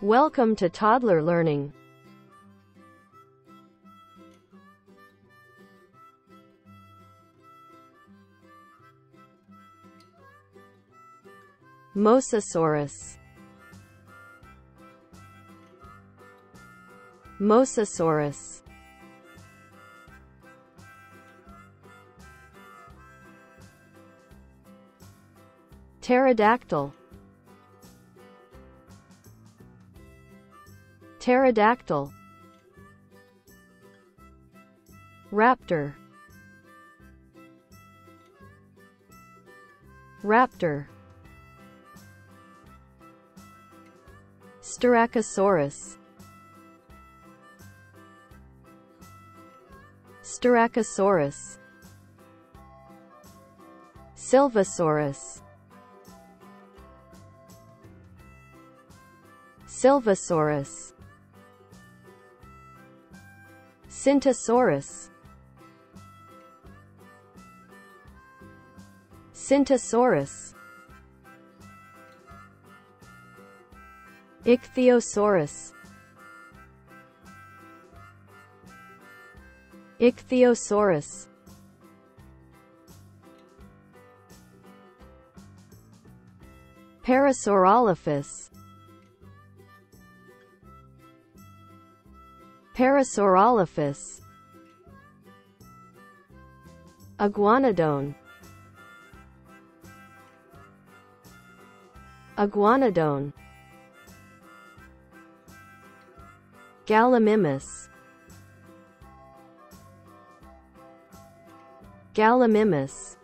Welcome to Toddler Learning. Mosasaurus. Mosasaurus. Pterodactyl Pterodactyl Raptor Raptor Styracosaurus Styracosaurus Silvisaurus Silvisaurus Tsintaosaurus. Tsintaosaurus. Ichthyosaurus. Ichthyosaurus. Parasaurolophus Parasaurolophus. Iguanodon Iguanodon Gallimimus. Gallimimus